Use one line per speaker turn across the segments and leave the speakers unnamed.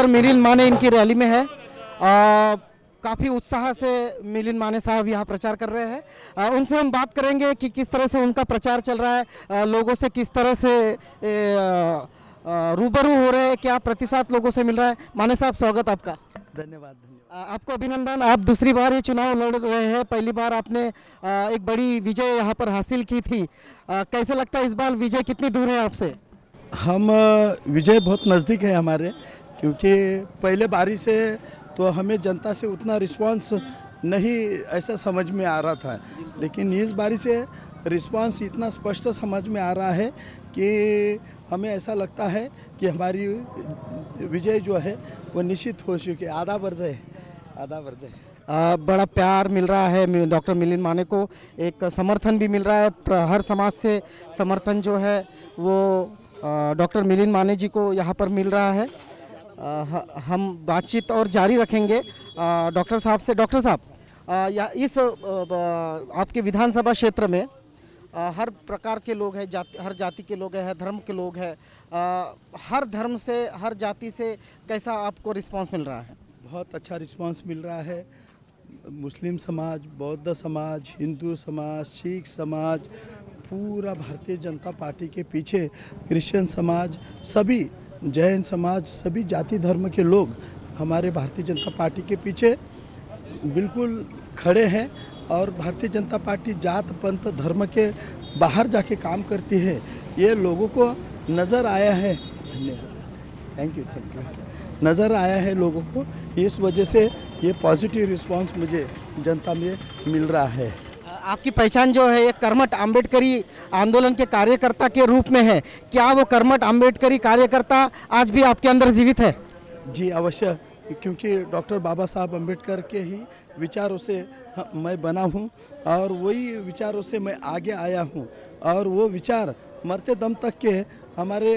Doctor मिलिन माने इनकी रैली में है। काफ़ी उत्साह से मिलिन माने साहब यहाँ प्रचार कर रहे हैं। आ, उनसे हम बात करेंगे कि किस तरह से उनका प्रचार चल रहा है। आ, लोगों से किस तरह से ए, आ, रूबरू हो रहे हैं क्या प्रतिशत लोगों से मिल रहा है। माने साहब स्वागत आपका।
धन्यवाद धन्यवाद।
आपको अभिनंदन। आप दूसरी बार ये चुनाव लड़ रहे हैं। पहली बार आपने एक बड़ी विजय यहाँ पर हासिल की थी। कैसे लगता है इस बार विजय कितनी दूर है आपसे?
हम विजय बहुत नज़दीक है हमारे। क्योंकि पहले बारिश से तो हमें जनता से उतना रिस्पांस नहीं ऐसा समझ में आ रहा था। लेकिन इस बारिश से रिस्पांस इतना स्पष्ट समझ में आ रहा है कि हमें ऐसा लगता है कि हमारी विजय जो है, वो निश्चित हो चुकी है। आधा वर्ज है आधा वर्ज है
बड़ा प्यार मिल रहा है डॉक्टर मिलिंद माने को। एक समर्थन भी मिल रहा है। हर समाज से समर्थन जो है, वो डॉक्टर मिलिंद माने जी को यहाँ पर मिल रहा है। हम बातचीत और जारी रखेंगे। डॉक्टर साहब से डॉक्टर साहब या इस आपके विधानसभा क्षेत्र में आ, हर प्रकार के लोग हैं जाति हर जाति के लोग हैं धर्म के लोग हैं हर धर्म से हर जाति से कैसा आपको रिस्पांस मिल रहा है?
बहुत अच्छा रिस्पांस मिल रहा है। मुस्लिम समाज बौद्ध समाज हिंदू समाज सिख समाज पूरा भारतीय जनता पार्टी के पीछे क्रिश्चियन समाज सभी जैन समाज, सभी जाति धर्म के लोग हमारे भारतीय जनता पार्टी के पीछे बिल्कुल खड़े हैं और भारतीय जनता पार्टी जात, पंथ, धर्म के बाहर जाके काम करती है। ये लोगों को नज़र आया है। धन्यवाद। थैंक यू थैंक यू नज़र आया है लोगों को। इस वजह से ये पॉजिटिव रिस्पांस मुझे जनता में मिल रहा है।
आपकी पहचान जो है एक कर्मठ आम्बेडकरी आंदोलन के कार्यकर्ता के रूप में है। क्या वो कर्मठ आम्बेडकरी कार्यकर्ता आज भी आपके अंदर जीवित है?
जी, अवश्य। क्योंकि डॉक्टर बाबा साहब अंबेडकर के ही विचारों से मैं बना हूँ और वही विचारों से मैं आगे आया हूँ। और वो विचार मरते दम तक के हमारे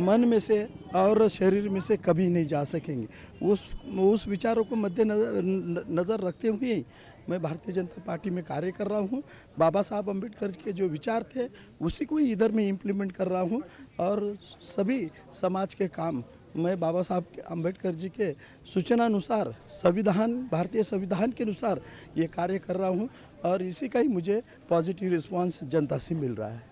मन में से और शरीर में से कभी नहीं जा सकेंगे। उस उस विचारों को मद्देनजर नज़र रखते हुए मैं भारतीय जनता पार्टी में कार्य कर रहा हूँ। बाबा साहब अंबेडकर के जो विचार थे उसी को ही इधर मैं इम्प्लीमेंट कर रहा हूँ और सभी समाज के काम मैं बाबा साहब के अंबेडकर जी के सूचना अनुसार संविधान भारतीय संविधान के अनुसार ये कार्य कर रहा हूँ और इसी का ही मुझे पॉजिटिव रिस्पांस जनता से मिल रहा है।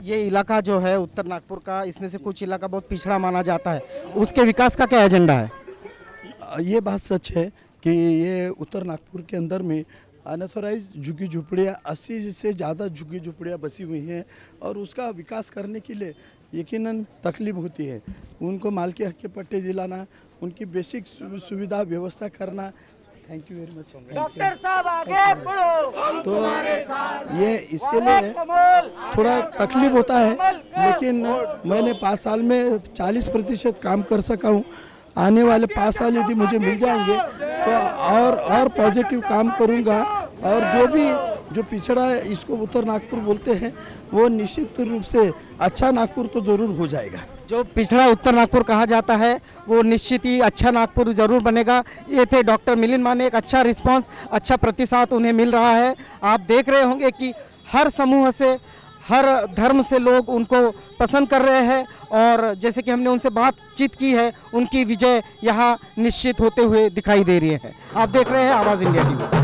ये इलाका जो है उत्तर नागपुर का इसमें से कुछ इलाका बहुत पिछड़ा माना जाता है। उसके विकास का क्या एजेंडा है?
ये बात सच है कि ये उत्तर नागपुर के अंदर में अनथोराइज झुग्गी झुपड़ियाँ अस्सी से ज़्यादा झुग्गी झुपड़ियाँ बसी हुई हैं और उसका विकास करने के लिए यकीनन तकलीफ़ होती है। उनको माल के हक के पट्टे दिलाना उनकी बेसिक सुविधा व्यवस्था करना। Thank you very much doctor साहब आगे बढ़ो। तो ये इसके लिए थोड़ा तकलीफ़ होता है लेकिन मैंने पाँच साल में चालीस प्रतिशत काम कर सका हूँ। आने वाले पाँच साल यदि मुझे मिल जाएँगे तो और और पॉजिटिव काम करूँगा। और जो भी, जो पिछड़ा है, इसको उत्तर नागपुर बोलते हैं, वो निश्चित रूप से अच्छा नागपुर तो ज़रूर हो जाएगा।
जो पिछड़ा उत्तर नागपुर कहा जाता है, वो निश्चित ही अच्छा नागपुर ज़रूर बनेगा। ये थे डॉक्टर मिलिन माने, एक अच्छा रिस्पांस अच्छा प्रतिशत उन्हें मिल रहा है। आप देख रहे होंगे कि हर समूह से हर धर्म से लोग उनको पसंद कर रहे हैं और जैसे कि हमने उनसे बातचीत की है, उनकी विजय यहाँ निश्चित होते हुए दिखाई दे रही है। आप देख रहे हैं आवाज़ इंडिया टीवी।